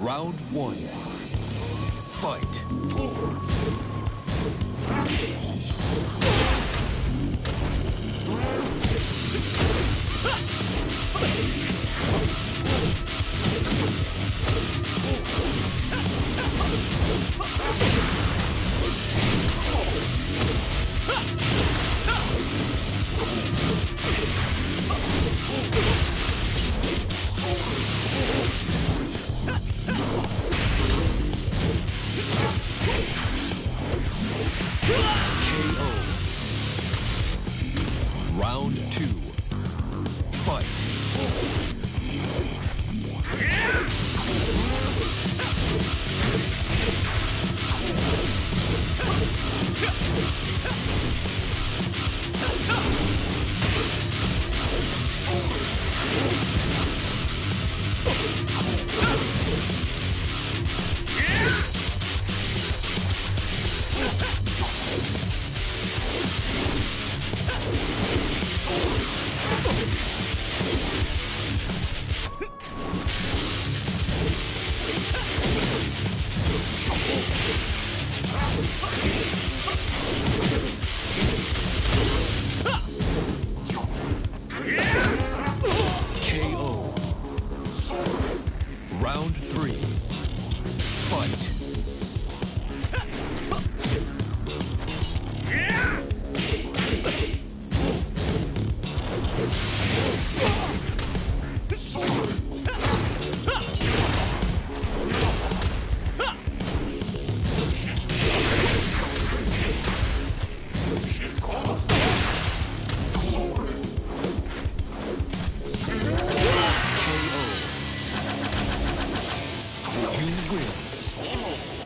Round one. Fight. Round three. Fight. KO. Vamos!